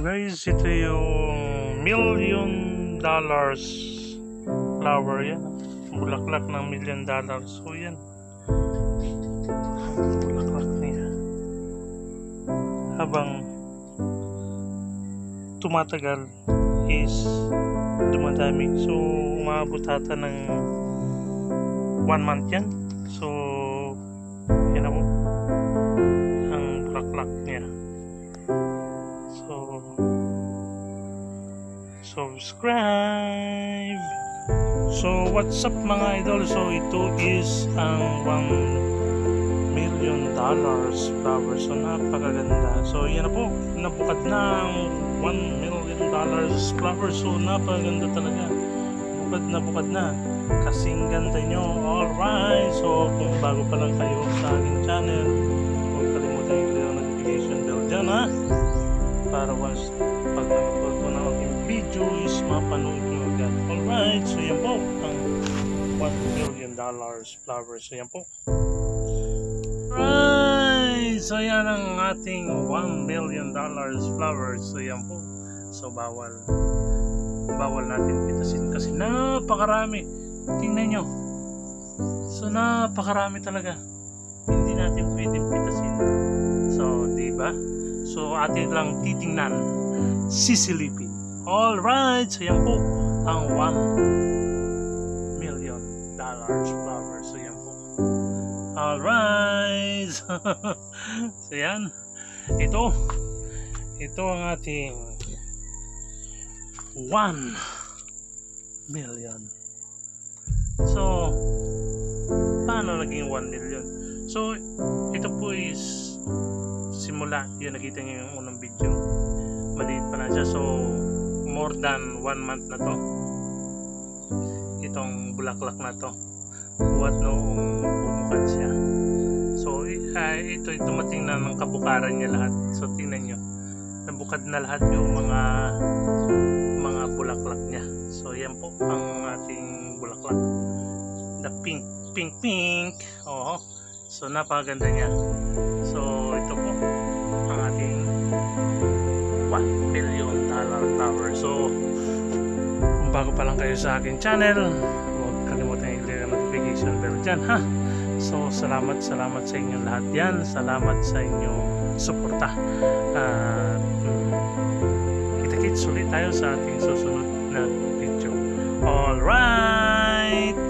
guys, ito yung million dollars flower yan. Bulaklak ng million dollars. So yan. Bulaklak niya. Habang tumatagal is dumadami. So umabot ata ng one month yan. So yan ang bulaklak niya. So, subscribe! So, what's up mga idol? So, ito is ang 1 million dollars flower. So, napakaganda. So, yan na po. Nabukad na ang 1 million dollars flower. So, napakaganda talaga. Bukad na bukad na. Kasing ganda nyo. Alright. So, kung bago pa lang kayo sa aking channel, huwag kalimutan ang notification bell dyan ha para once pag nag-upload ko ng aking video is mapanood nyo agad. Alright, so yan po ang 1 million dollars flower. So yan po. Right, so yan ang ating 1 million dollars flower. So yan po. So bawal bawal natin pitasin kasi napakarami. Tingnan nyo. So napakarami talaga. Hindi natin pwedeng pitasin. So, di ba? So, atin lang titingnan. Sisilipin. Alright. So, yan po ang 1 million dollars flower. So, yan po. Alright. so, yan. Ito. Ito ang ating 1 million. So, paano naging 1 million? So, ito po is simula. Yun, nakita nyo yung unang video. Maliit pa na siya. So, more than 1 month na to. Itong bulaklak na to. Buwat noong bumukad siya. So, uh, ito, dumating na ng kabukaran niya lahat. So, tingnan nyo. Nabukad na lahat yung mga mga bulaklak niya. So, yan po ang ating bulaklak. The pink, pink, pink. Oo. So napakaganda niya. So ito po ang ating 1 million dollar tower. So kung bago pa lang kayo sa akin channel, huwag kalimutan i-click notification bell dyan ha. So salamat, salamat sa inyong lahat yan. Salamat sa inyong suporta. Uh, kita-kits ulit tayo sa ating susunod na video. Alright!